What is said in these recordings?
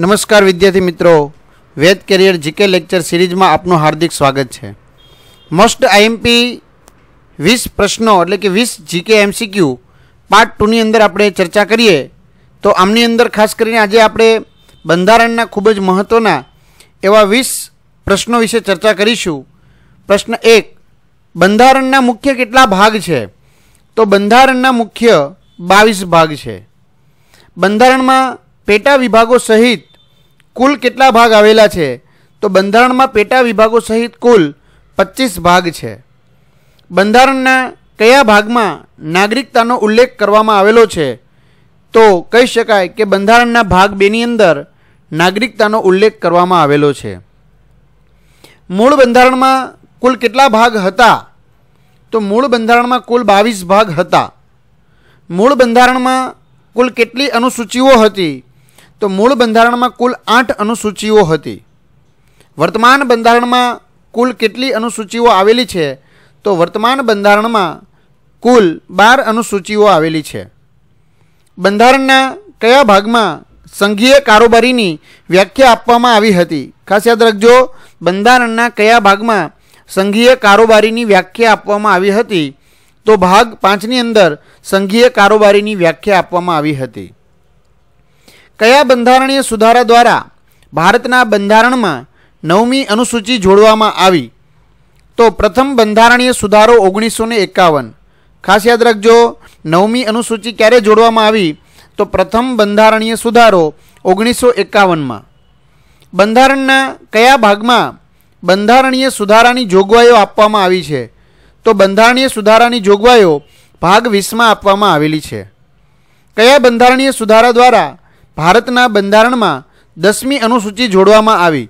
નમસ્કાર વિદ્યાર્થી મિત્રો. વેદ કેરિયર જીકે લેક્ચર સિરીઝમાં આપનું હાર્દિક સ્વાગત છે. મોસ્ટ આઈએમપી વીસ પ્રશ્નો એટલે કે વીસ જીકે એમસીક્યુ પાર્ટ ટુની અંદર આપણે ચર્ચા કરીએ. તો આમની અંદર ખાસ કરીને આજે આપણે બંધારણના ખૂબ જ મહત્ત્વના એવા વીસ પ્રશ્નો વિશે ચર્ચા કરીશું. પ્રશ્ન એક, બંધારણના મુખ્ય કેટલા ભાગ છે? તો બંધારણના મુખ્ય બાવીસ ભાગ છે. બંધારણમાં પેટા વિભાગો સહિત કુલ કેટલા ભાગ આવેલા છે? તો બંધારણમાં પેટા વિભાગો સહિત કુલ પચીસ ભાગ છે. બંધારણના કયા ભાગમાં નાગરિકતાનો ઉલ્લેખ કરવામાં આવેલો છે? તો કહી શકાય કે બંધારણના ભાગ બેની અંદર નાગરિકતાનો ઉલ્લેખ કરવામાં આવેલો છે. મૂળ બંધારણમાં કુલ કેટલા ભાગ હતા? તો મૂળ બંધારણમાં કુલ બાવીસ ભાગ હતા. મૂળ બંધારણમાં કુલ કેટલી અનુસૂચિઓ હતી? તો મૂળ બંધારણમાં કુલ આઠ અનુસૂચિઓ હતી. વર્તમાન બંધારણમાં કુલ કેટલી અનુસૂચિઓ આવેલી છે? તો વર્તમાન બંધારણમાં કુલ બાર અનુસૂચિઓ આવેલી છે. બંધારણના કયા ભાગમાં સંઘીય કારોબારીની વ્યાખ્યા આપવામાં આવી હતી? ખાસ યાદ રાખજો, બંધારણના કયા ભાગમાં સંઘીય કારોબારીની વ્યાખ્યા આપવામાં આવી હતી? તો ભાગ પાંચની અંદર સંઘીય કારોબારીની વ્યાખ્યા આપવામાં આવી હતી. કયા બંધારણીય સુધારા દ્વારા ભારતના બંધારણમાં નવમી અનુસૂચિ જોડવામાં આવી? તો પ્રથમ બંધારણીય સુધારો ઓગણીસો ને એકાવન. ખાસ યાદ રાખજો, નવમી અનુસૂચિ ક્યારે જોડવામાં આવી? તો પ્રથમ બંધારણીય સુધારો ઓગણીસો એકાવનમાં. બંધારણના કયા ભાગમાં બંધારણીય સુધારાની જોગવાઈઓ આપવામાં આવી છે? તો બંધારણીય સુધારાની જોગવાઈઓ ભાગ વીસમાં આપવામાં આવેલી છે. કયા બંધારણીય સુધારા દ્વારા ભારતના બંધારણમાં દસમી અનુસૂચિ જોડવામાં આવી.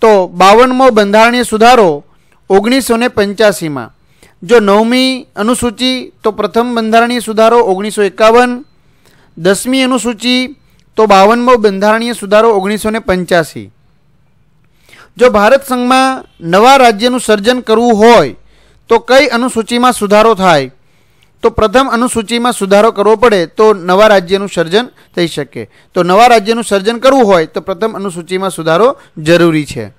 તો બાવનમો બંધારણીય સુધારો ઓગણીસો ને પંચ્યાસીમાં. જો નવમી અનુસૂચિ, તો પ્રથમ બંધારણીય સુધારો ઓગણીસો એકાવન. દસમી અનુસૂચિ, તો બાવનમો બંધારણીય સુધારો ઓગણીસો ને પંચ્યાસી. જો ભારત સંઘમાં નવા રાજ્યનું સર્જન કરવું હોય, તો કઈ અનુસૂચિમાં સુધારો થાય? તો પ્રથમ અનુસૂચિમાં સુધારો કરવો પડે તો નવા રાજ્યનું સર્જન થઈ શકે. તો નવા રાજ્યનું સર્જન કરવું હોય તો પ્રથમ અનુસૂચિમાં સુધારો જરૂરી છે.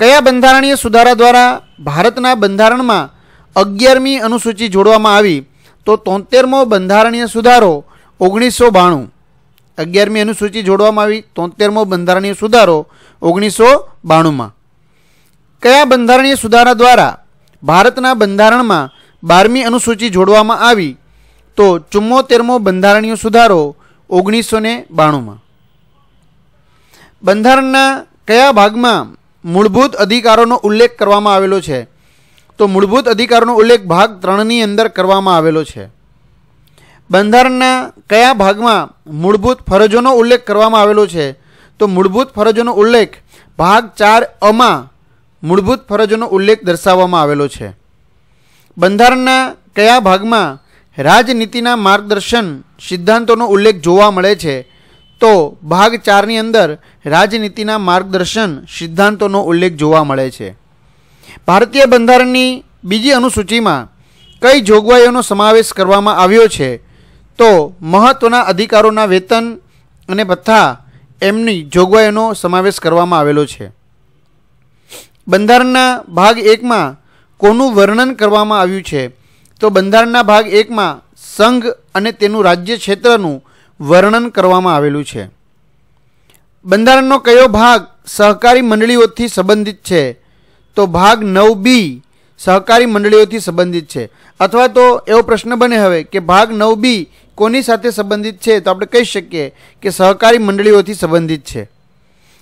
કયા બંધારણીય સુધારા દ્વારા ભારતના બંધારણમાં અગિયારમી અનુસૂચિ જોડવામાં આવી? તો તોતેરમો બંધારણીય સુધારો ઓગણીસો બાણું. અગિયારમી અનુસૂચિ જોડવામાં આવી, તોતેરમો બંધારણીય સુધારો ઓગણીસો બાણુંમાં. કયા બંધારણીય સુધારા દ્વારા ભારતના બંધારણમાં બારમી અનુસૂચિ જોડવામાં આવી, તો ચુમ્મોતેરમો બંધારણીય સુધારો ઓગણીસો ને બાણુંમાં. બંધારણના કયા ભાગમાં મૂળભૂત અધિકારોનો ઉલ્લેખ કરવામાં આવેલો છે? તો મૂળભૂત અધિકારોનો ઉલ્લેખ ભાગ ત્રણની અંદર કરવામાં આવેલો છે. બંધારણના કયા ભાગમાં મૂળભૂત ફરજોનો ઉલ્લેખ કરવામાં આવેલો છે? તો મૂળભૂત ફરજોનો ઉલ્લેખ ભાગ ચાર અમાં મૂળભૂત ફરજોનો ઉલ્લેખ દર્શાવવામાં આવેલો છે. બંધારણના કયા ભાગમાં રાજનીતિના માર્ગદર્શન સિદ્ધાંતોનો ઉલ્લેખ જોવા મળે છે? તો ભાગ ચારની અંદર રાજનીતિના માર્ગદર્શન સિદ્ધાંતોનો ઉલ્લેખ જોવા મળે છે. ભારતીય બંધારણની બીજી અનુસૂચિમાં કઈ જોગવાઈઓનો સમાવેશ કરવામાં આવ્યો છે? તો મહત્ત્વના અધિકારોના વેતન અને ભથ્થા એમની જોગવાઈઓનો સમાવેશ કરવામાં આવેલો છે. બંધારણના ભાગ એકમાં કોનું વર્ણન કરવામાં આવ્યું છે? તો બંધારણના ભાગ એકમાં સંઘ અને તેનું રાજ્ય ક્ષેત્રનું વર્ણન કરવામાં આવેલું છે. બંધારણનો કયો ભાગ સહકારી મંડળીઓથી સંબંધિત છે? તો ભાગ નવ બી સહકારી મંડળીઓથી સંબંધિત છે. અથવા તો એવો પ્રશ્ન બને હવે કે ભાગ નવ બી કોની સાથે સંબંધિત છે? તો આપણે કહી શકીએ કે સહકારી મંડળીઓથી સંબંધિત છે.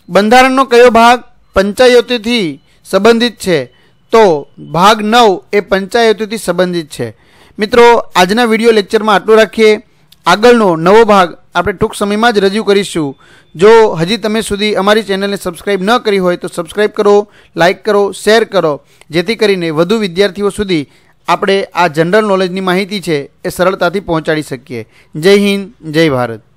બંધારણનો કયો ભાગ પંચાયતોથી સંબંધિત છે? તો ભાગ નવ એ પંચાયતોથી સંબંધિત છે. મિત્રો, આજના વીડિયો લેક્ચરમાં આટલું રાખીએ. આગળનો નવો ભાગ આપણે ટૂંક સમયમાં જ રજૂ કરીશું. જો હજી તમે સુધી અમારી ચેનલને સબસ્ક્રાઈબ ન કરી હોય તો સબસ્ક્રાઈબ કરો, લાઇક કરો, શેર કરો. જેથી કરીને વધુ વિદ્યાર્થીઓ સુધી આપણે આ જનરલ નોલેજની માહિતી છે એ સરળતાથી પહોંચાડી શકીએ. જય હિન્દ, જય ભારત.